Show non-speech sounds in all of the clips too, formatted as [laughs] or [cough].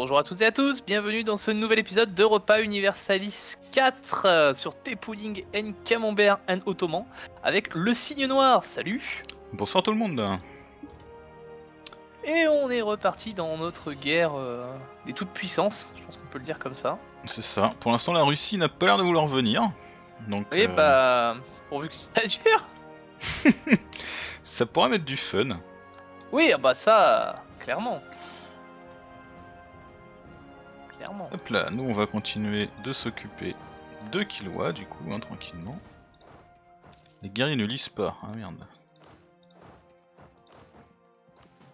Bonjour à toutes et à tous, bienvenue dans ce nouvel épisode de Repas Universalis 4 euh, sur T-Pudding and Camembert and Ottoman avec le signe noir. Salut Bonsoir tout le monde. Et on est reparti dans notre guerre euh, des toutes puissances, je pense qu'on peut le dire comme ça. C'est ça. Pour l'instant, la Russie n'a pas l'air de vouloir venir. Donc, Et euh, bah, pourvu que ça dure. [laughs] ça pourrait mettre du fun. Oui, ah bah ça, clairement. Clairement. Hop là, nous on va continuer de s'occuper de Killua du coup, hein, tranquillement. Les guerriers ne lisent pas, ah merde.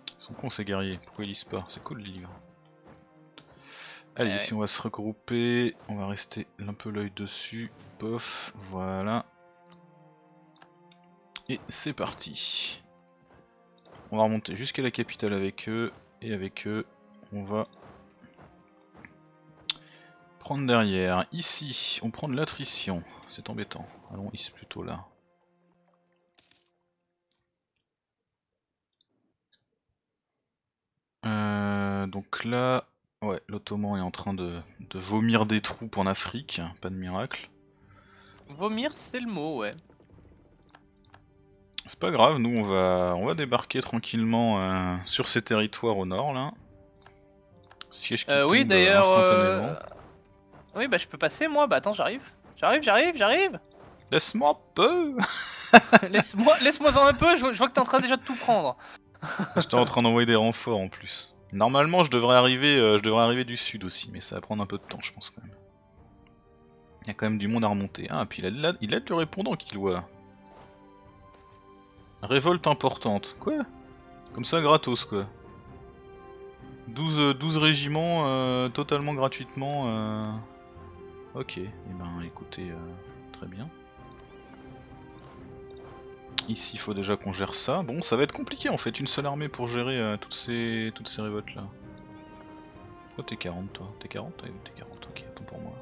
Ils sont cons ces guerriers, pourquoi ils lisent pas? C'est cool les livres. Allez, Ouais. ici on va se regrouper, on va rester un peu l'œil dessus, pof, voilà. Et c'est parti. On va remonter jusqu'à la capitale avec eux, et avec eux, on va prendre derrière. Ici, on prend de l'attrition, c'est embêtant. Allons ici plutôt là. Euh, donc là, ouais, l'Ottoman est en train de, de vomir des troupes en Afrique, pas de miracle. Vomir, c'est le mot, ouais. C'est pas grave, nous on va, on va débarquer tranquillement euh, sur ces territoires au nord là. Siège qui Euh, oui, d'ailleurs. Euh. Oui, bah je peux passer moi. Bah attends, j'arrive. J'arrive, j'arrive, j'arrive. Laisse-moi un peu [laughs] Laisse-moi laisse-moi en un peu, je vois, je vois que t'es en train déjà de tout prendre. [laughs] J'étais en train d'envoyer des renforts en plus. Normalement je devrais arriver euh, je devrais arriver du sud aussi, mais ça va prendre un peu de temps je pense quand même. Il y a quand même du monde à remonter. Ah, puis il a, de la- il a le répondant qu'il voit. Révolte importante. Quoi? Comme ça gratos quoi. 12, euh, 12 régiments euh, totalement gratuitement. euh. Ok, et ben écoutez, euh, très bien. Ici il faut déjà qu'on gère ça. Bon ça va être compliqué en fait, une seule armée pour gérer euh, toutes ces toutes révoltes là. Oh t'es 40 toi, t'es 40 Ouais, t'es 40, ok, attends pour moi.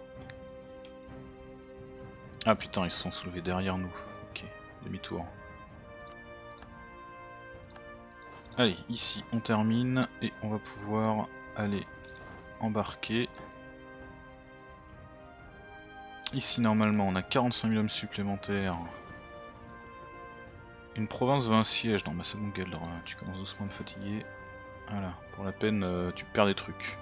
Ah putain ils se sont soulevés derrière nous. Ok, demi-tour. Allez, ici on termine et on va pouvoir aller embarquer. Ici normalement on a 45 000 hommes supplémentaires. Une province veut un siège. Non bah c'est bon Galdra, tu commences doucement à me fatiguer. Voilà, pour la peine euh, tu perds des trucs.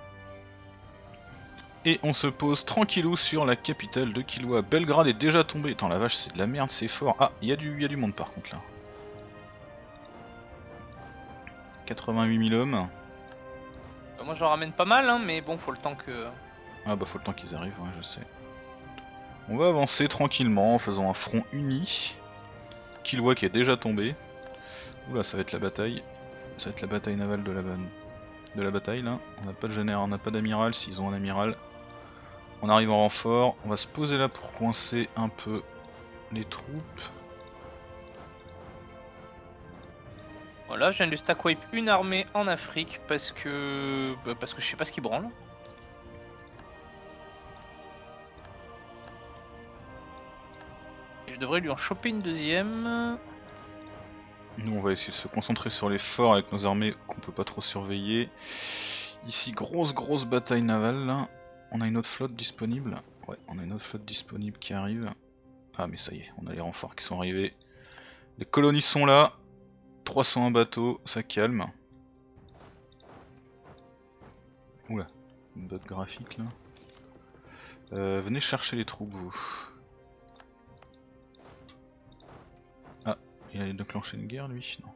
Et on se pose tranquillou sur la capitale de Killua. Belgrade est déjà tombé. Attends la vache c'est de la merde, c'est fort. Ah, il y, a du- y a du monde par contre là. 88 000 hommes. Moi, j'en ramène pas mal, hein, mais bon, faut le temps que. Ah bah faut le temps qu'ils arrivent, ouais je sais. On va avancer tranquillement en faisant un front uni. Killua qui est déjà tombé. Oula ça va être la bataille. Ça va être la bataille navale de la, de la bataille là. On n'a pas de général, on n'a pas d'amiral s'ils ont un amiral. On arrive en renfort, on va se poser là pour coincer un peu les troupes. Voilà, je viens de stack wipe une armée en Afrique parce que. bah, parce je sais pas ce qui branle. Devrais lui en choper une deuxième. Nous on va essayer de se concentrer sur les forts avec nos armées qu'on peut pas trop surveiller. Ici grosse grosse bataille navale là. On a une autre flotte disponible. Ouais, on a une autre flotte disponible qui arrive. Ah mais ça y est, on a les renforts qui sont arrivés. Les colonies sont là. 301 bateaux, ça calme. Oula, une bug graphique là. Euh, venez chercher les troupes vous. Il allait déclencher une guerre lui Non.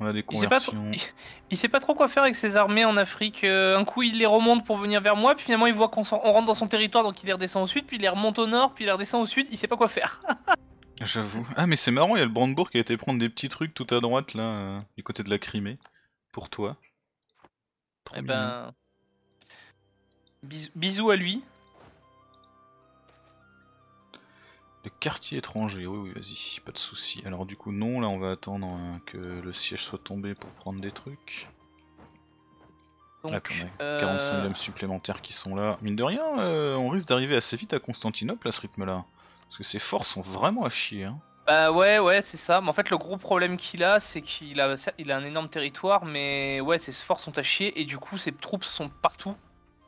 On a des Il sait, pas trop... conversions. [laughs] il- sait pas trop quoi faire avec ses armées en Afrique. Euh, un coup, il les remonte pour venir vers moi, puis finalement, il voit qu'on rentre dans son territoire, donc il les redescend au sud, puis il les remonte au nord, puis il les redescend au sud. Il sait pas quoi faire. [laughs] J'avoue. Ah mais c'est marrant, il y a le Brandebourg qui a été prendre des petits trucs tout à droite là, euh, du côté de la Crimée. Pour toi. Trop Eh mignon. ben. Bisous à lui. Le quartier étranger, oui oui vas-y, pas de souci. Alors du coup non, là on va attendre euh, que le siège soit tombé pour prendre des trucs. Donc, Là, on a euh, 45 hommes supplémentaires qui sont là. Mine de rien, euh, on risque d'arriver assez vite à Constantinople à ce rythme-là. Parce que ces forts sont vraiment à chier. Hein. Bah ouais, ouais, c'est ça. Mais en fait, le gros problème qu'il a, c'est qu'il a, il a un énorme territoire, mais ouais, ses forces sont à chier, et du coup, ses troupes sont partout.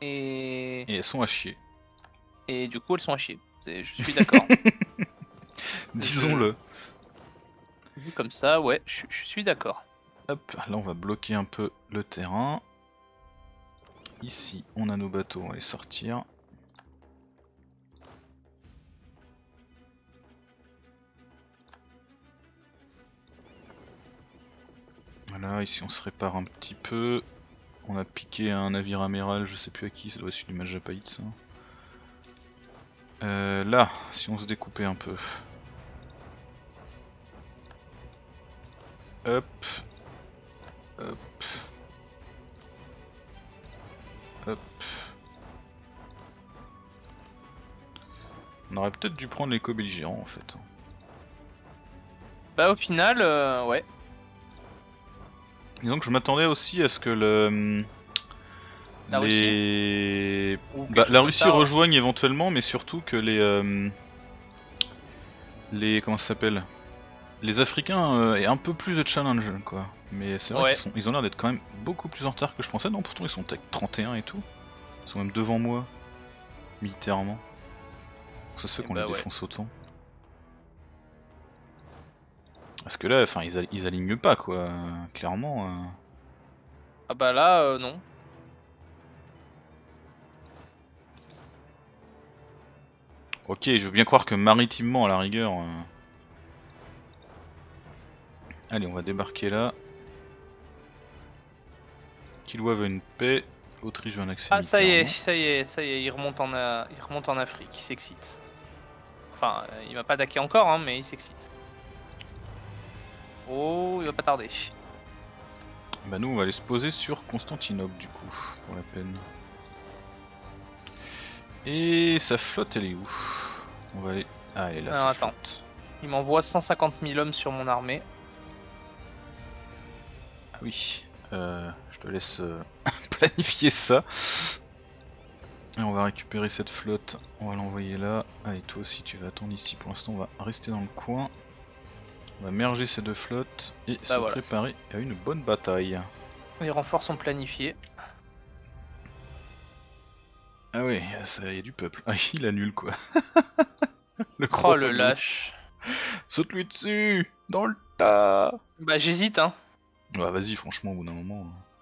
Et, Et elles sont à chier. et du coup, elles sont à chier. Je suis d'accord. [laughs] Disons-le. Vu comme ça, ouais, je, suis d'accord. Hop, là on va bloquer un peu le terrain. Ici, on a nos bateaux, on va les sortir. Voilà, ici on se répare un petit peu. On a piqué un navire amiral, je sais plus à qui, ça doit être une Majapaït ça. Euh, là, si on se découpait un peu. Hop, Hop. Hop. On aurait peut-être dû prendre l'éco belligérant en fait. Bah au final, euh, ouais. Et donc je m'attendais aussi à ce que le La les Ou quelque bah, la Russie ça, hein. rejoigne éventuellement, mais surtout que les euh, les comment ça s'appelle? Les Africains euh, aient un peu plus de challenge quoi. Mais c'est vrai Ouais. qu'ils sont- ils ont l'air d'être quand même beaucoup plus en retard que je pensais. Non, pourtant ils sont tech 31 et tout. Ils sont même devant moi militairement. Ça se fait Eh qu'on bah les ouais. défonce autant. Parce que là, enfin, ils, al- ils alignent pas quoi. euh, Clairement. euh. Ah bah là, euh, non. Ok, je veux bien croire que maritimement, à la rigueur. euh, Allez, on va débarquer là. Kilwa veut une paix. Autriche veut un accès. Ah ça y est, ça y est, ça y est, il remonte en, A- il remonte en Afrique, il s'excite. Enfin, euh, il m'a pas daqué encore, hein, mais il s'excite. Oh, il va pas tarder. Bah nous, on va aller se poser sur Constantinople du coup, pour la peine. Et sa flotte, elle est où? On va aller. Ah, elle est là. Alors, attends. flotte. Il m'envoie 150 000 hommes sur mon armée. Ah oui. Euh, je te laisse euh, [laughs] planifier ça. Et on va récupérer cette flotte, on va l'envoyer là. Allez, toi aussi tu vas attendre ici. Pour l'instant, on va rester dans le coin. On va merger ces deux flottes et se Bah voilà, préparer à une bonne bataille. Les renforts sont planifiés. Ah ouais, il y a du peuple. Ah, [laughs] il annule quoi. [laughs] le Oh le lâche. Saute-lui dessus Dans le tas Bah j'hésite hein. Ouais, vas-y, franchement, au bout d'un moment. euh.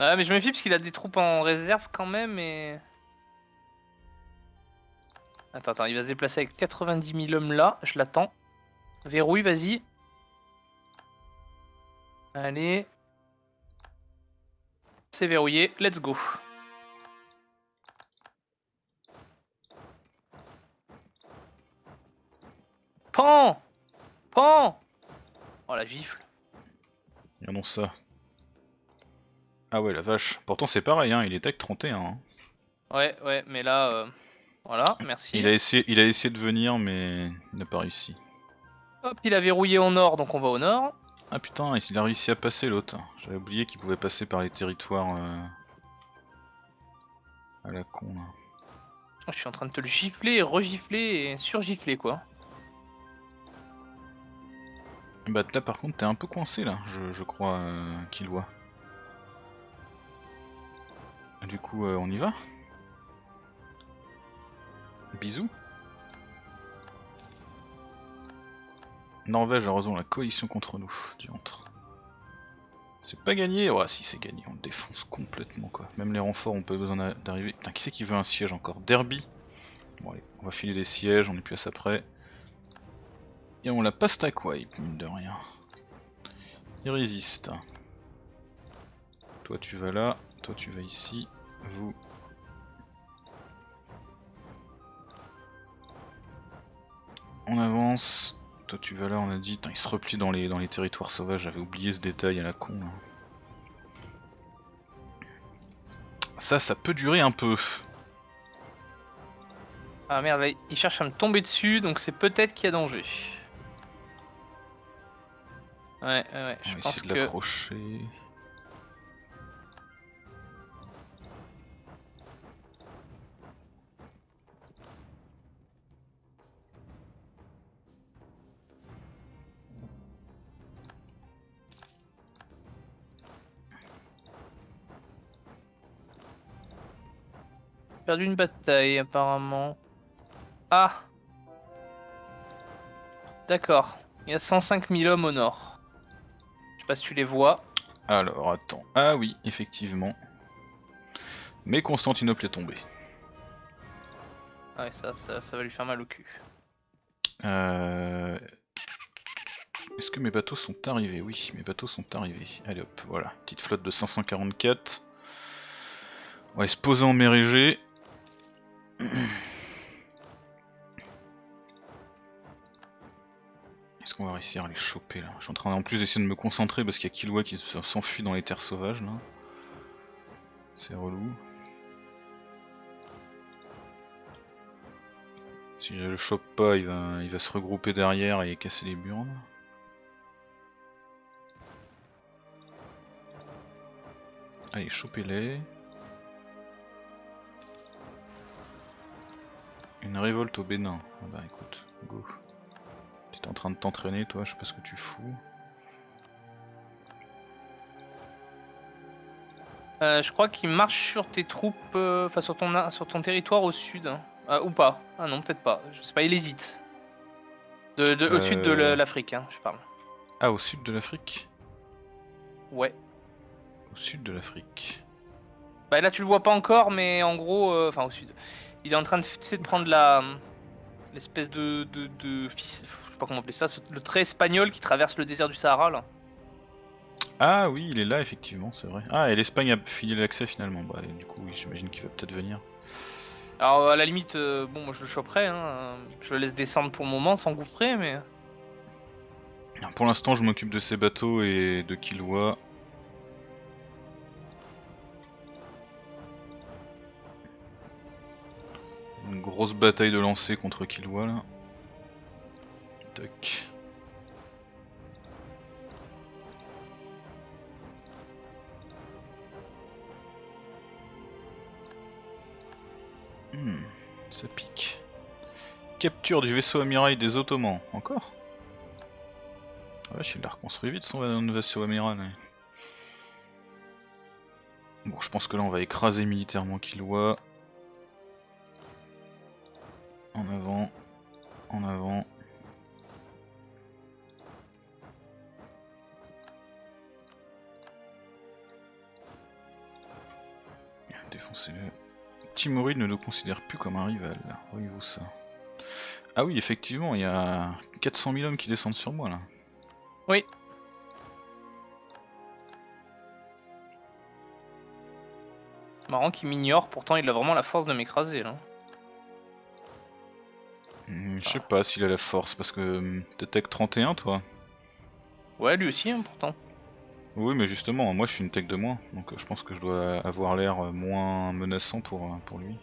Ah mais je me méfie parce qu'il a des troupes en réserve quand même et... Attends, attends, il va se déplacer avec 90 000 hommes là, je l'attends. Verrouille, vas-y. Allez. C'est verrouillé, let's go. Pan Pan Oh la gifle. Regardons ça. Ah ouais, la vache. Pourtant, c'est pareil, hein, il est tech 31. hein. Ouais, ouais, mais là... euh, Voilà, merci. Il, a essayé, il a essayé de venir, mais il n'a pas réussi. Hop, il a verrouillé au nord, donc on va au nord. Ah putain, il a réussi à passer l'autre. J'avais oublié qu'il pouvait passer par les territoires euh, à la con là. Je suis en train de te le gifler, regifler et surgifler quoi. Bah là par contre t'es un peu coincé là, je, crois euh, qu'il voit. Du coup euh, on y va Bisous Norvège a la coalition contre nous, diantre. C'est pas gagné? Ouais si c'est gagné, on le défonce complètement quoi. Même les renforts ont pas besoin d'a- d'arriver. Putain qui c'est qui veut un siège encore? Derby? Bon allez, on va filer des sièges, on est plus à ça près. On la pastack wipe, mine de rien. Il résiste. Toi tu vas là, toi tu vas ici, vous. On avance. Toi tu vas là, on a dit. Il se replie dans les, dans les territoires sauvages, j'avais oublié ce détail à la con. Ça, ça peut durer un peu. Ah merde, il cherche à me tomber dessus, donc c'est peut-être qu'il y a danger. Ouais, ouais, je pense de que. perdu une bataille apparemment. Ah D'accord. Il y a 105 000 hommes au nord. Pas si tu les vois. Alors, attends. Ah oui, effectivement. Mais Constantinople est tombé. Ah ouais, ça, ça, ça va lui faire mal au cul. Euh... Est-ce que mes bateaux sont arrivés? Oui, mes bateaux sont arrivés. Allez hop, voilà. Petite flotte de 544. On va aller se poser en mer Égée. [clears throat] qu'on va réussir à les choper là Je suis en train en plus d'essayer de me concentrer parce qu'il y a Killua qui s'enfuit dans les terres sauvages là. C'est relou. Si je le chope pas, il va, il va se regrouper derrière et casser les burnes. Allez, chopez-les. Une révolte au Bénin. Ah bah écoute, go. T'es en train de t'entraîner toi, je sais pas ce que tu fous. Euh, je crois qu'il marche sur tes troupes, euh, enfin sur, ton, sur ton territoire au sud. Hein. Euh, ou pas Ah non, peut-être pas. Je sais pas, il hésite. De, de- Au sud de l'Afrique, hein, je parle. Ah, au sud de l'Afrique? Ouais. Au sud de l'Afrique. Bah là tu le vois pas encore, mais en gros, euh, enfin au sud. Il est en train de, tu sais, de prendre la l'espèce de, de, de fils, je sais pas comment appeler ça, le trait espagnol qui traverse le désert du Sahara là. Ah oui, il est là effectivement, c'est vrai. Ah, et l'Espagne a filé l'accès finalement. Bah, du coup, oui, j'imagine qu'il va peut-être venir. Alors à la limite, euh, bon moi je le choperai, hein, je le laisse descendre pour le moment, s'engouffrer, mais Pour l'instant, je m'occupe de ces bateaux et de Killua. Une grosse bataille de lancer contre Killua là. Hmm, ça pique. Capture du vaisseau amiral des Ottomans. Encore? Ah Vache, il l'a reconstruit vite son vaisseau amiral. ouais. Bon, je pense que là on va écraser militairement Killua. En avant, Timuride ne le considère plus comme un rival. Voyez-vous ça Ah oui, effectivement, il y a 400 000 hommes qui descendent sur moi là. oui. Marrant qu'il m'ignore, pourtant il a vraiment la force de m'écraser là. Hmm, Je sais pas s'il a la force parce que hum, t'es tech 31 toi. Ouais, lui aussi hein, pourtant. Oui mais justement moi je suis une tech de moins donc euh, je pense que je dois avoir l'air euh, moins menaçant pour, euh, pour lui.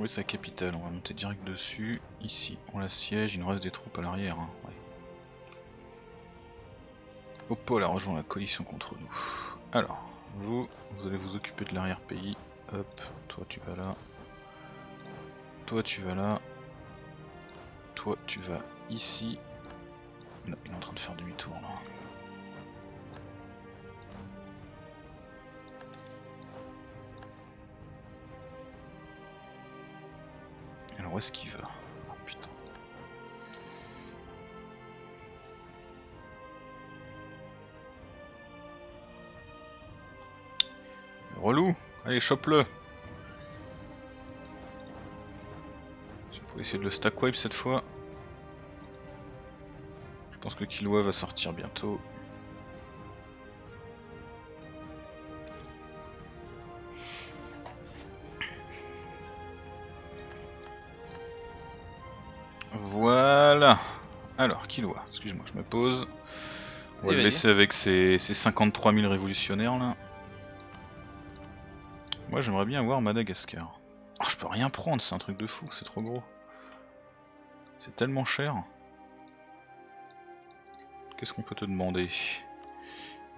Oui la capitale, on va monter direct dessus. Ici on l'assiège, il nous reste des troupes à l'arrière. hein, ouais. A rejoint la coalition contre nous. Alors, vous, vous allez vous occuper de l'arrière-pays. Hop, toi tu vas là. Toi tu vas là. Toi tu vas ici. Là, il est en train de faire demi-tour là. Alors où est-ce qu'il va? Oh putain. Relou Allez, chope-le Si on essayer de le stack wipe cette fois. Je pense que Killua va sortir bientôt. Voilà. Alors, Killua, excuse-moi, je me pose. On va le laisser avec ses, ses 53 000 révolutionnaires là. Moi j'aimerais bien avoir Madagascar. Oh, je peux rien prendre, c'est un truc de fou, c'est trop gros. C'est tellement cher. Qu'est-ce qu'on peut te demander?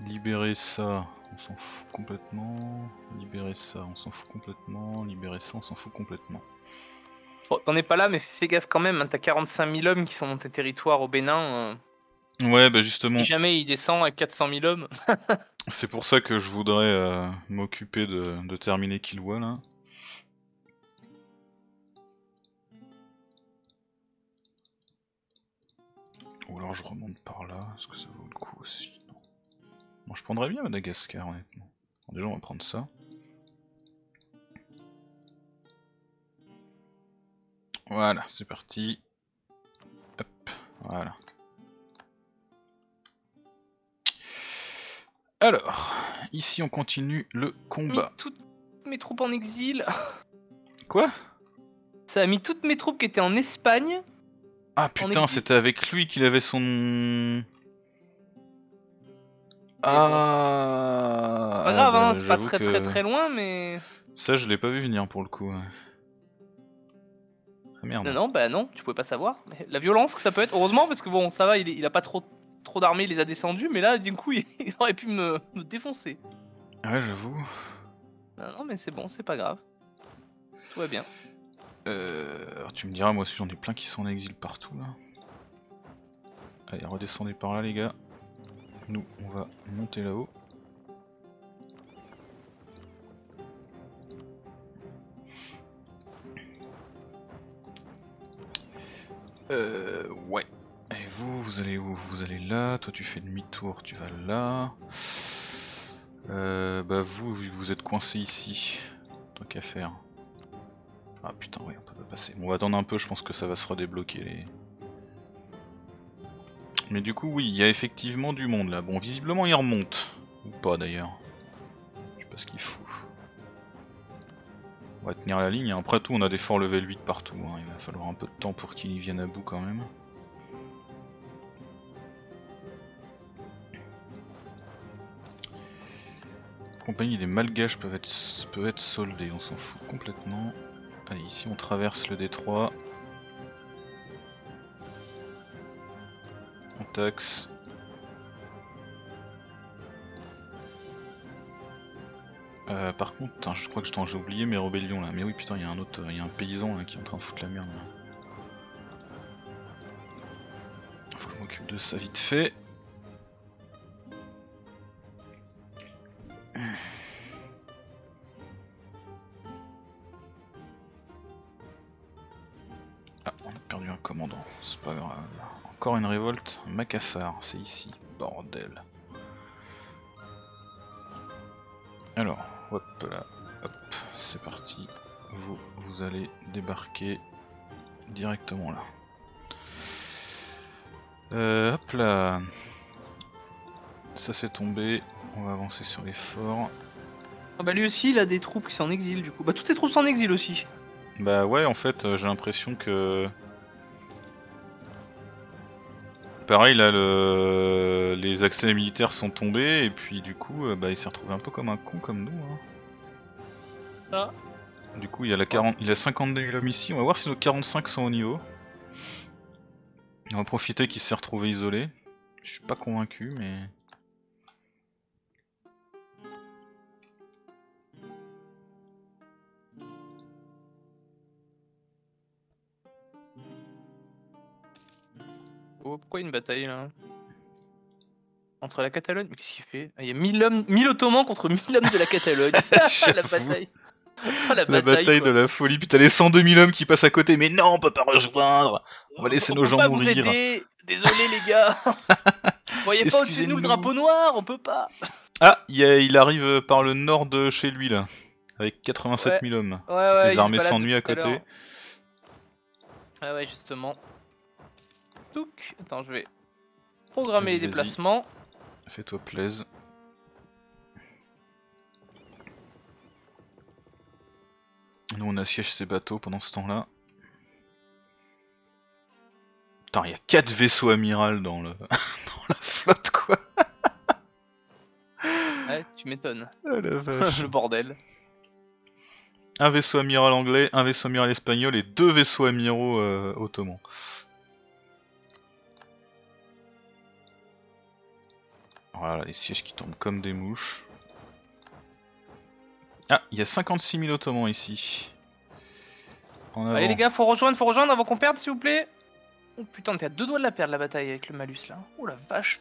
Libérer ça, on s'en fout complètement. Libérer ça, on s'en fout complètement. Libérer ça, on s'en fout complètement. Bon, t'en es pas là, mais fais gaffe quand même, hein, t'as 45 000 hommes qui sont dans tes territoires au Bénin. euh, Ouais, bah justement, Si jamais il descend à 400 000 hommes. [laughs] c'est pour ça que je voudrais euh, m'occuper de, de terminer Killua là. Ou alors je remonte par là, est-ce que ça vaut le coup aussi? Non. Bon, je prendrais bien Madagascar honnêtement. Bon, déjà on va prendre ça. Voilà, c'est parti. Hop, voilà. Alors, ici on continue le mis combat. toutes mes troupes en exil. Quoi? Ça a mis toutes mes troupes qui étaient en Espagne. Ah putain, c'était avec lui qu'il avait son... Ah C'est pas grave, hein, bah, c'est pas j'avoue très que très très loin, mais. Ça, je l'ai pas vu venir pour le coup. Ah merde. Non, non, bah non, tu pouvais pas savoir. La violence que ça peut être, heureusement, parce que bon, ça va, il, il a pas trop, trop d'armées, il les a descendus, mais là, du coup, [laughs] il, il aurait pu me, me défoncer. Ouais, j'avoue. Non, non, mais c'est bon, c'est pas grave. Tout va bien. Euh, tu me diras, moi aussi j'en ai plein qui sont en exil partout là. Allez, redescendez par là les gars. Nous, on va monter là-haut. Euh, ouais. Et vous, vous allez où? Vous allez là. Toi, tu fais demi-tour, tu vas là. Euh, bah vous, vous êtes coincé ici, tant qu'à faire. Ah putain, ouais, on peut pas passer. Bon, on va attendre un peu, je pense que ça va se redébloquer. Les... Mais du coup, oui, il y a effectivement du monde là. Bon, visiblement, il remonte. Ou pas d'ailleurs. Je sais pas ce qu'il fout. On va tenir la ligne. Après tout, on a des forts level 8 partout. hein. Il va falloir un peu de temps pour qu'ils viennent à bout quand même. Compagnie des malgaches peuvent être, peuvent être soldés, on s'en fout complètement. Allez, ici on traverse le détroit. On taxe. Euh, par contre, je crois que j'ai oublié mes rébellions là. Mais oui, putain, il y a un autre, il y a un paysan là qui est en train de foutre la merde. Là. Faut que je m'occupe de ça vite fait. On a perdu un commandant, c'est pas grave. Encore une révolte, Macassar, c'est ici, bordel. Alors, hop là, hop, c'est parti. Vous, vous allez débarquer directement là. Euh, hop là. Ça c'est tombé, on va avancer sur les forts. Ah bah lui aussi, il a des troupes qui sont en exil, du coup. Bah toutes ses troupes sont en exil aussi. Bah ouais, en fait, euh, j'ai l'impression que... Pareil, là, le... les accès militaires sont tombés, et puis du coup, euh, bah, il s'est retrouvé un peu comme un con comme nous. hein. Ah. Du coup, il y a, la 40... il a 52 000 hommes ici, on va voir si nos 45 sont au niveau. On va profiter qu'il s'est retrouvé isolé. Je suis pas convaincu, mais... Oh, pourquoi une bataille là? Entre la Catalogne Mais qu'est-ce qu'il fait? Ah, Il y a 1000 hommes, 1000 ottomans contre 1000 hommes de la Catalogne. [laughs] la J'avoue. bataille. Ah, La bataille de la folie, putain les 102 000 hommes qui passent à côté, mais non, on peut pas rejoindre On va laisser nos gens pas mourir. Vous aider. Désolé les gars. [laughs] Vous voyez pas au-dessus de nous le drapeau noir? On peut pas. Ah, il, y a- il arrive par le nord de chez lui là, avec 87 000 hommes. Ouais, ouais, il armées s'ennuient à côté. Ah ouais, justement. Attends, je vais programmer les déplacements. Fais-toi plaise. Nous on assiège ces bateaux pendant ce temps-là. Putain, il y a 4 vaisseaux amiral dans, le... [laughs] dans la flotte quoi. Ouais, tu m'étonnes. [laughs] Ah, le bordel. un vaisseau amiral anglais, un vaisseau amiral espagnol et deux vaisseaux amiraux euh, ottomans. Voilà, les sièges qui tombent comme des mouches. Ah, il y a 56 000 ottomans ici. Allez les gars, faut rejoindre, faut rejoindre avant qu'on perde s'il vous plaît. Oh putain, t'es à deux doigts de la perdre la bataille avec le malus là. Oh la vache.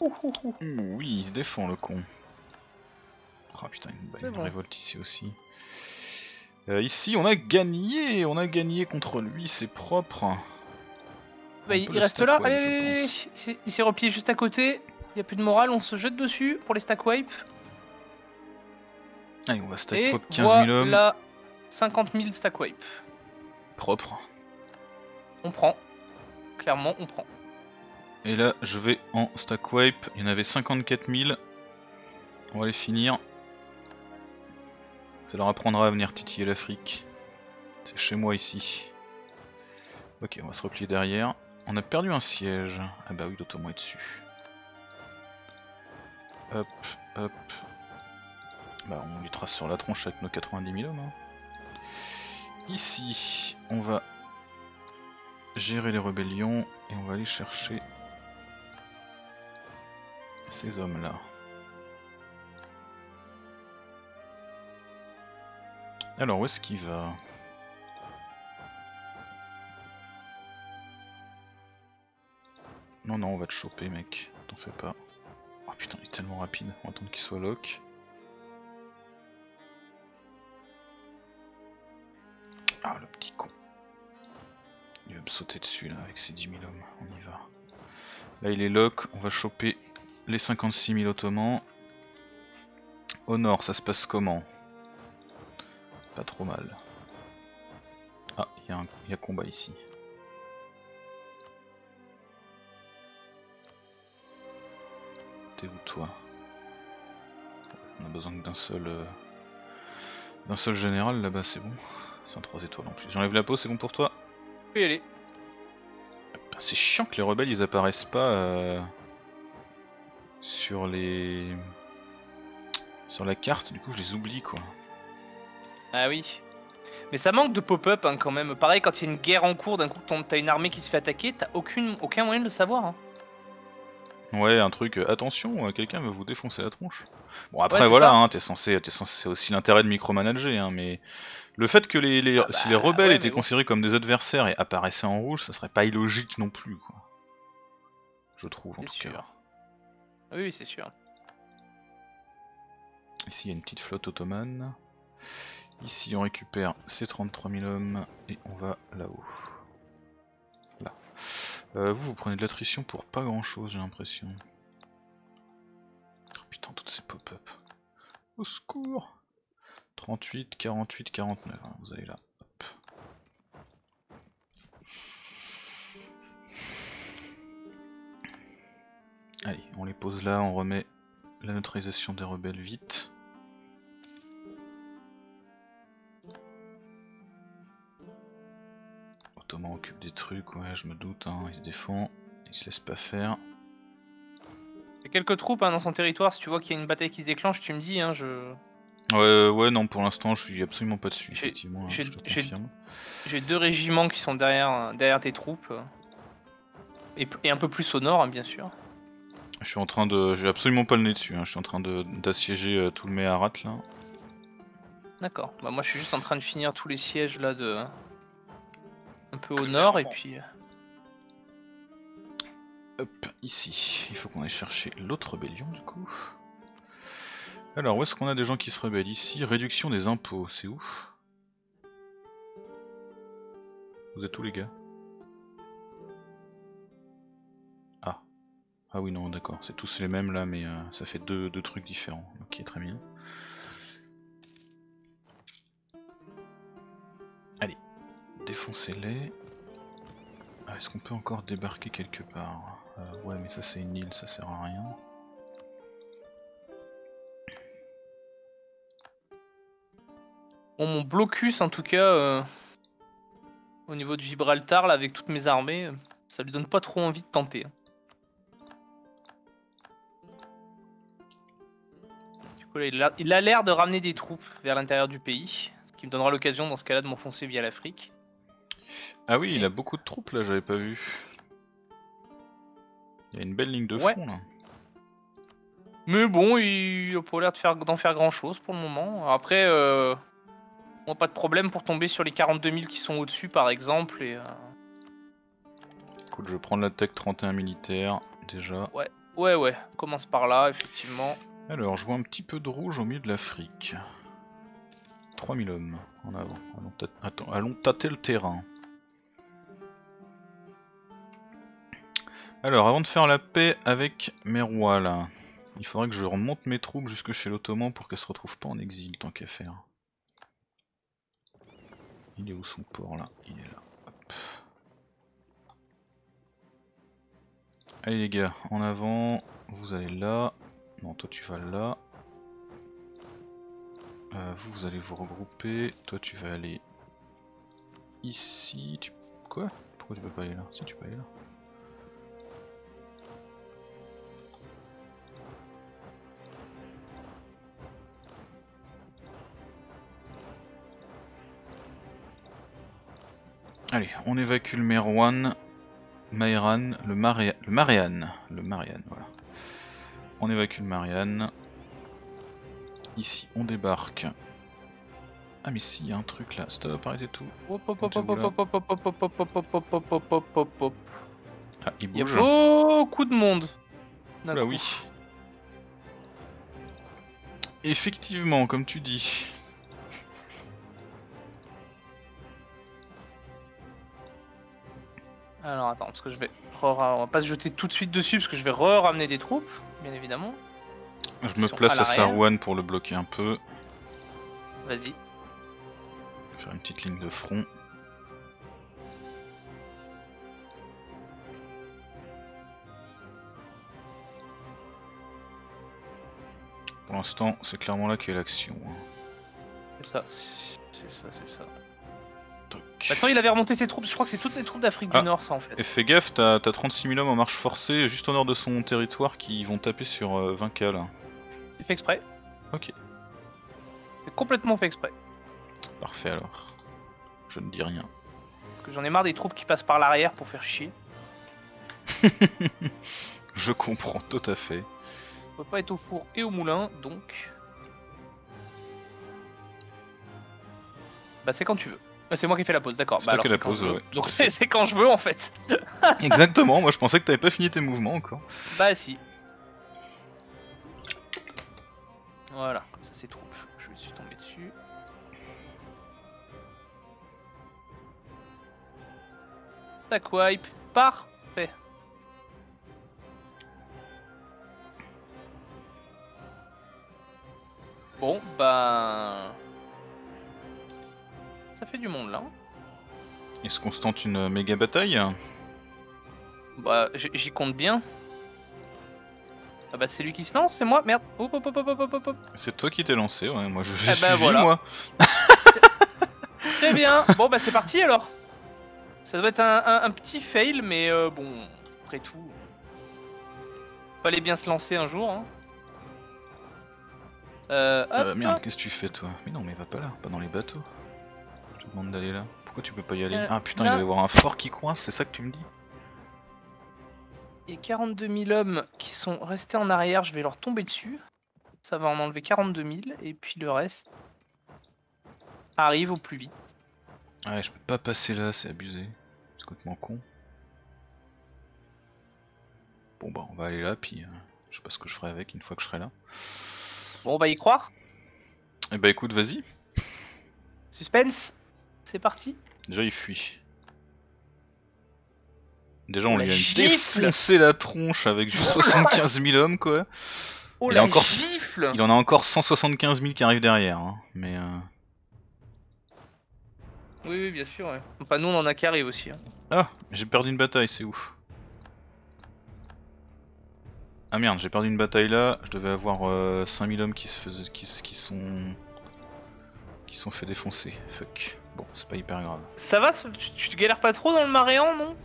Ouh, ouh, oui, il se défend le con. Ah putain, une, bah, une révolte ici aussi. Euh, ici, on a gagné, on a gagné contre lui, c'est propre. Bah, il reste là. wipe, Allez. Il s'est- replié juste à côté. Il y a plus de morale, on se jette dessus pour les stack wipe. Allez, on va stack Et pop 15 000 hommes. voilà 50 000 stack wipe. Propre. On prend. Clairement, on prend. Et là, je vais en stack wipe. Il y en avait 54 000. On va les finir. Ça leur apprendra à venir titiller l'Afrique. C'est chez moi ici. Ok, on va se replier derrière. On a perdu un siège. Ah bah oui, l'Ottoman est dessus. Hop, hop. Bah on lui trace sur la tronche avec nos 90 000 hommes. hein. Ici, on va gérer les rébellions et on va aller chercher ces hommes-là. Alors, où est-ce qu'il va? Non, non, on va te choper, mec. T'en fais pas. Oh putain, il est tellement rapide. On va attendre qu'il soit lock. Ah, le petit con. Il va me sauter dessus, là, avec ses 10 000 hommes. On y va. Là, il est lock. On va choper les 56 000 ottomans. Au nord, ça se passe comment? Pas trop mal. Ah, il y, y a combat ici. T'es où toi On a besoin que d'un seul euh, d'un seul général là-bas, c'est bon. C'est un 3 étoiles en plus. J'enlève la peau, c'est bon pour toi On peut y aller. Putain, C'est chiant que les rebelles ils apparaissent pas euh, sur les sur la carte, du coup je les oublie quoi. Ah oui. Mais ça manque de pop-up hein, quand même. Pareil, quand il y a une guerre en cours, d'un coup, t'as une armée qui se fait attaquer, t'as aucune, aucun moyen de le savoir. hein. Ouais, un truc, euh, attention, euh, quelqu'un va vous défoncer la tronche. Bon après Ouais, voilà, hein, t'es censé, t'es censé, c'est aussi l'intérêt de micromanager, hein, mais le fait que les, les- Ah si bah, les rebelles ouais, étaient considérés comme des adversaires et apparaissaient en rouge, ça serait pas illogique non plus quoi. Je trouve en tout sûr. cas. Oui, oui, c'est sûr. Ici il y a une petite flotte ottomane. Ici on récupère ces 33 000 hommes et on va là-haut. Euh, vous, vous prenez de l'attrition pour pas grand chose j'ai l'impression. Oh putain, toutes ces pop-up. Au secours 38, 48, 49, hein, vous allez là. Hop. Allez, on les pose là, on remet la neutralisation des rebelles vite. Ottoman occupe des trucs, ouais, je me doute, hein, il se défend, il se laisse pas faire. Il y a quelques troupes hein, dans son territoire. Si tu vois qu'il y a une bataille qui se déclenche, tu me dis. Hein, je... Ouais, ouais, non, pour l'instant, je suis absolument pas dessus, J'ai- effectivement, hein, j'ai- deux régiments qui sont derrière, derrière tes troupes. euh, Et, un peu plus au nord, hein, bien sûr. Je suis en train de. J'ai absolument pas le nez dessus, hein, je suis en train d'assiéger euh, tout le Meharat là. D'accord. Bah, moi, je suis juste en train de finir tous les sièges là de. Au nord, et puis. euh, Hop, ici, il faut qu'on aille chercher l'autre rébellion du coup. Alors, où est-ce qu'on a des gens qui se rebellent Ici, réduction des impôts, c'est où? Vous êtes où les gars? Ah. Ah oui, non, d'accord, c'est tous les mêmes là, mais euh, ça fait deux, deux trucs différents. Ok, très bien. Défoncez-les. Ah, Est-ce qu'on peut encore débarquer quelque part? Euh, Ouais, mais ça c'est une île, ça sert à rien. Bon, mon blocus, en tout cas, euh, au niveau de Gibraltar, avec toutes mes armées, euh, ça lui donne pas trop envie de tenter. hein. Du coup, il a l'air de ramener des troupes vers l'intérieur du pays, ce qui me donnera l'occasion, dans ce cas-là, de m'enfoncer via l'Afrique. Ah oui, il a beaucoup de troupes là, j'avais pas vu. Il y a une belle ligne de Ouais. front là. Mais bon, il a pas l'air de faire- d'en faire grand-chose pour le moment. Après, euh, On a pas de problème pour tomber sur les 42 000 qui sont au-dessus, par exemple. Et, euh, Écoute, je vais prendre la tech 31 militaire déjà. Ouais, ouais, commence par là, effectivement. Alors, je vois un petit peu de rouge au milieu de l'Afrique. 3000 hommes en avant. Allons, allons tâter le terrain. Alors, avant de faire la paix avec mes rois là, il faudrait que je remonte mes troupes jusque chez l'Ottoman pour qu'elles se retrouvent pas en exil tant qu'à faire. Il est où son port là? Il est là. Hop. Allez les gars, en avant, vous allez là. Non, toi tu vas là. Euh, vous, vous allez vous regrouper. Toi, tu vas aller ici. Tu... Quoi? Pourquoi tu peux pas aller là? Si, tu peux aller là. Allez, on évacue le Merwan, Maïran, le, Maria... le Marianne. Le Marianne, voilà. On évacue le Marianne. Ici, on débarque. Ah mais si, y a un truc là. Stop, arrêtez tout. Hop, hop, hop, T'es hop, où, là hop, hop, hop, hop, hop, hop, hop, hop, hop, hop, hop, hop, hop. Ah, il Il y a bouge. beaucoup de monde. coup. oui. Effectivement, comme tu dis. Alors attends, parce que je vais. On va pas se jeter tout de suite dessus, parce que je vais re-ramener des troupes, bien évidemment. Je me place à à. Sarwan pour le bloquer un peu. Vas-y. Faire une petite ligne de front. Pour l'instant, c'est clairement là qu'est l'action. hein. C'est ça, c'est ça, c'est ça. Toc. Bah, attends, il avait remonté ses troupes, je crois que c'est toutes ses troupes d'Afrique Ah. du Nord, ça en fait. Et fais gaffe, t'as t'as 36 000 hommes en marche forcée juste au nord de son territoire qui vont taper sur euh, 20k là. C'est fait exprès. Ok. C'est complètement fait exprès. Parfait alors. Je ne dis rien. Parce que j'en ai marre des troupes qui passent par l'arrière pour faire chier. [laughs] Je comprends tout à fait. On peut pas être au four et au moulin, donc. Bah, c'est quand tu veux. Ah, c'est moi qui fais la pause, d'accord. Bah, alors la pause, ouais, Donc c'est c'est quand je veux en fait. [laughs] Exactement, moi je pensais que t'avais pas fini tes mouvements encore. Bah, si. Voilà, comme ça c'est troupes. Je suis tombé dessus. Tac wipe, parfait. Bon, bah... Ça fait du monde là. Est-ce qu'on se tente une méga bataille? Bah, j'y compte bien. Ah bah c'est lui qui se lance, c'est moi, merde. Hop, hop, hop, hop, hop, hop, hop. C'est toi qui t'es lancé, ouais, moi je Eh ben, suivi voilà. moi. [laughs] Très bien. Bon bah c'est parti alors. Ça doit être un, un- un petit fail, mais euh, bon, après tout, fallait bien se lancer un jour. Hein. Euh, hop, Euh, merde, hop. qu'est-ce que tu fais toi? Mais non, mais va pas là, pas dans les bateaux. Te demande d'aller là. Pourquoi tu peux pas y aller Euh, Ah putain, là. il va y avoir un fort qui coince, c'est ça que tu me dis Il y a 42 000 hommes qui sont restés en arrière, je vais leur tomber dessus. Ça va en enlever 42 000, et puis le reste arrive au plus vite. Ouais, je peux pas passer là, c'est abusé. C'est complètement con. Bon bah, on va aller là, puis euh, je sais pas ce que je ferai avec une fois que je serai là. Bon, on va y croire. Eh bah écoute, vas-y. Suspense, c'est parti. Déjà, il fuit. Déjà, on Oh, la lui a gifle défoncé la tronche avec juste 75 000 hommes, quoi. Oh Il la a encore- gifle Il en a encore 175 000 qui arrivent derrière, hein. mais... Euh... Oui, oui, bien sûr. ouais. Enfin, nous, on en a qui arrivent aussi. hein. Ah, j'ai perdu une bataille, c'est ouf. Ah merde, j'ai perdu une bataille là, je devais avoir euh, 5000 hommes qui se faisaient, qui, qui sont... qui sont fait défoncer, fuck. Bon, c'est pas hyper grave. Ça va, tu, tu te galères pas trop dans le maréan, non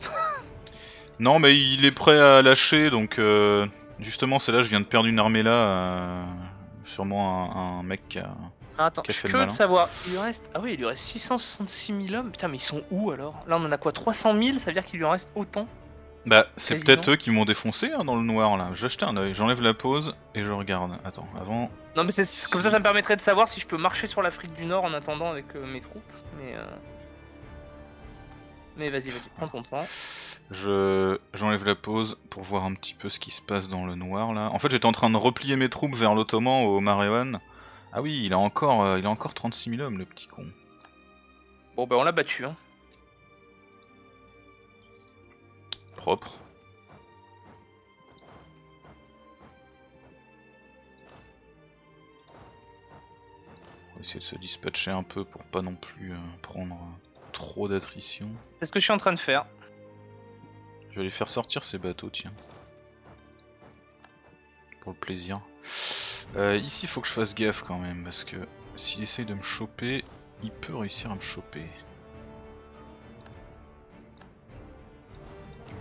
[laughs] Non mais il est prêt à lâcher, donc euh, justement c'est là, je viens de perdre une armée là, euh, sûrement un, un mec qui a... Ah, Attends, Qui a je suis le curieux de savoir. Il lui reste. Ah oui, il lui reste 666 000 hommes. Putain, mais ils sont où alors? Là, on en a quoi 300 000 Ça veut dire qu'il lui en reste autant? Bah, c'est peut-être eux qui m'ont défoncé hein, dans le noir là. Je jeter un oeil, j'enlève la pause et je regarde. Attends, avant. Non mais c'est comme ça, ça me permettrait de savoir si je peux marcher sur l'Afrique du Nord en attendant avec euh, mes troupes. Mais euh... mais vas-y, vas-y, prends ton temps. Je j'enlève la pause pour voir un petit peu ce qui se passe dans le noir là. En fait, j'étais en train de replier mes troupes vers l'Ottoman au Maréwan. Ah oui, il a encore, euh, il a encore 36 000 hommes le petit con. Bon ben on l'a battu. Hein. Propre. On va essayer de se dispatcher un peu pour pas non plus euh, prendre trop d'attrition. C'est ce que je suis en train de faire. Je vais aller faire sortir ces bateaux, tiens. Pour le plaisir. Euh, ici, il faut que je fasse gaffe quand même, parce que s'il essaye de me choper, il peut réussir à me choper.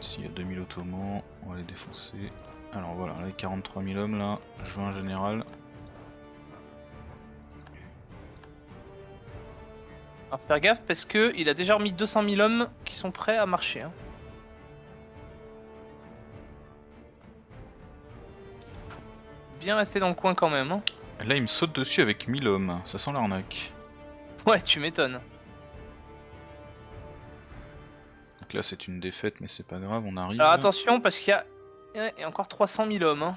Ici, il y a 2000 ottomans, on va les défoncer. Alors voilà, les 43 000 hommes là, je veux un général. Alors faire gaffe parce que il a déjà remis 200 000 hommes qui sont prêts à marcher. hein. Bien rester dans le coin quand même. Hein. Là, il me saute dessus avec 1000 hommes, ça sent l'arnaque. Ouais, tu m'étonnes. Là, c'est une défaite, mais c'est pas grave, on arrive. Alors attention parce qu'il y a... il y a encore 300 000 hommes. hein.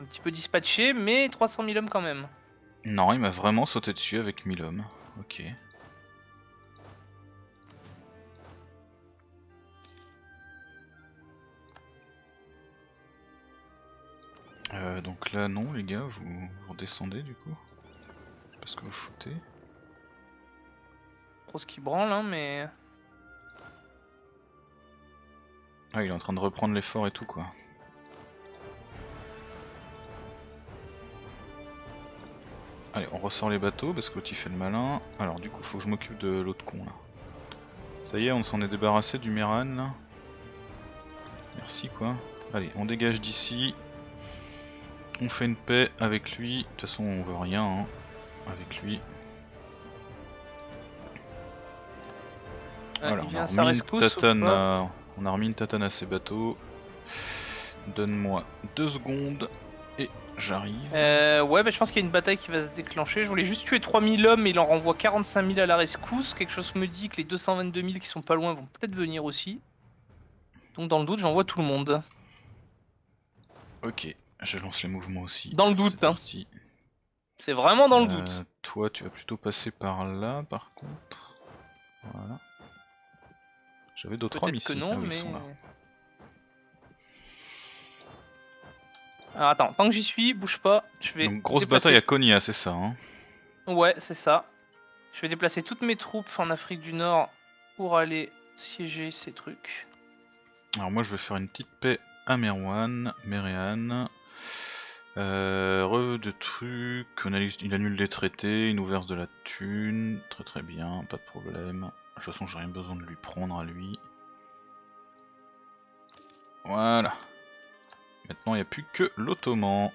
Un petit peu dispatché, mais 300 000 hommes quand même. Non, il m'a vraiment sauté dessus avec 1000 hommes. Ok. Euh, donc là, non, les gars, vous, vous redescendez du coup. Je sais pas ce que vous foutez? Trop ce qui branle, hein, mais... Ah, il est en train de reprendre l'effort et tout quoi. Allez, on ressort les bateaux parce que il fait le malin. Alors, du coup, faut que je m'occupe de l'autre con là. Ça y est, on s'en est débarrassé du Meran là. Merci quoi. Allez, on dégage d'ici. On fait une paix avec lui. De toute façon, on veut rien hein, avec lui. Voilà, il on a remis une tatane à... on a remis une tatane à ces bateaux. Donne-moi deux secondes et j'arrive. Euh, ouais, bah, je pense qu'il y a une bataille qui va se déclencher. Je voulais juste tuer 3000 hommes et il en renvoie 45 000 à la rescousse. Quelque chose me dit que les 222 000 qui sont pas loin vont peut-être venir aussi. Donc dans le doute, j'envoie tout le monde. Ok, je lance les mouvements aussi. Dans le doute, hein. C'est vraiment dans le Euh, doute. Toi, tu vas plutôt passer par là, par contre. Voilà. J'avais d'autres hommes ici. que non, Ah oui, mais... Alors attends, tant que j'y suis, bouge pas. Je vais Donc, grosse déplacer- bataille à Konya, c'est ça. Hein. Ouais, c'est ça. Je vais déplacer toutes mes troupes en Afrique du Nord pour aller siéger ces trucs. Alors, moi, je vais faire une petite paix à Merwan, Méréane. Euh, re de trucs, il annule les traités, il nous verse de la thune, très très bien, pas de problème. De toute façon, j'ai rien besoin de lui prendre à lui. Voilà. Maintenant, il n'y a plus que l'Ottoman.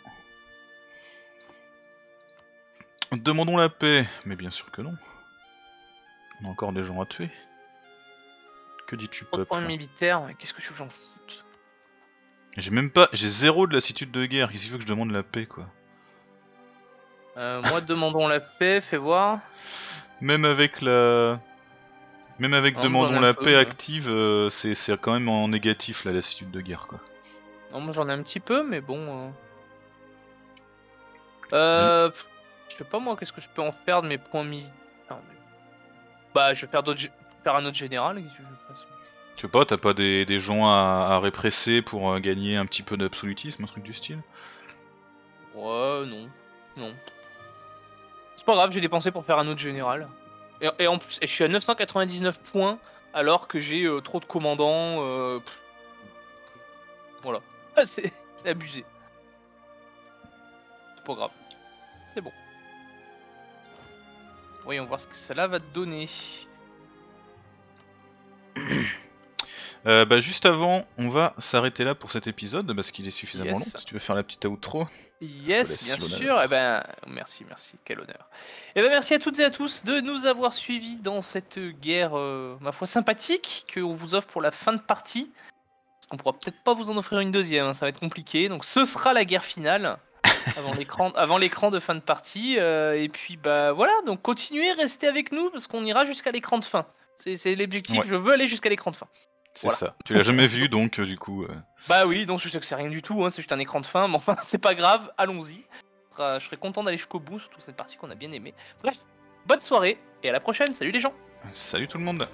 Demandons la paix, mais bien sûr que non. On a encore des gens à tuer. Que dis-tu, peuple militaires, mais qu'est-ce que je veux que j'en foute J'ai même pas, j'ai zéro de lassitude de guerre. Qu'est-ce qu'il faut que je demande la paix, quoi Euh, Moi, demandons la paix, fais voir. Même avec la, même avec demandons la peu, paix ouais. active, euh, c'est quand même en négatif la lassitude de guerre, quoi. Non, moi j'en ai un petit peu, mais bon. Euh, euh, pff, je sais pas moi, qu'est-ce que je peux en faire de mes points militaires Bah, je vais faire, faire un autre général. qu'est-ce que je fasse? Je sais pas, t'as pas des, des gens à, à répresser pour euh, gagner un petit peu d'absolutisme, un truc du style? Ouais, non. Non. C'est pas grave, j'ai dépensé pour faire un autre général. Et, en plus, je suis à 999 points alors que j'ai euh, trop de commandants. euh. Voilà. Ah, c'est [laughs] c'est abusé. C'est pas grave. C'est bon. Voyons voir ce que cela va te donner. Euh, bah, juste avant, on va s'arrêter là pour cet épisode parce qu'il est suffisamment Yes. long. Si tu veux faire la petite outro. Yes, bien sûr. Eh ben, merci, merci. Quel honneur. Eh ben, merci à toutes et à tous de nous avoir suivis dans cette guerre, euh, ma foi, sympathique qu'on vous offre pour la fin de partie. Parce qu'on pourra peut-être pas vous en offrir une deuxième, hein, ça va être compliqué. Donc, ce sera la guerre finale [laughs] avant l'écran, avant l'écran de fin de partie. euh, et puis, bah voilà. Donc, continuez, restez avec nous parce qu'on ira jusqu'à l'écran de fin. C'est, c'est l'objectif. Ouais. Je veux aller jusqu'à l'écran de fin. C'est Voilà. ça. Tu l'as jamais vu donc, euh, du coup. euh, Bah oui, donc je sais que c'est rien du tout, hein, c'est juste un écran de fin, mais enfin [laughs] c'est pas grave, allons-y. Je serais content d'aller jusqu'au bout, surtout cette partie qu'on a bien aimée. Bref, bonne soirée et à la prochaine, salut les gens Salut tout le monde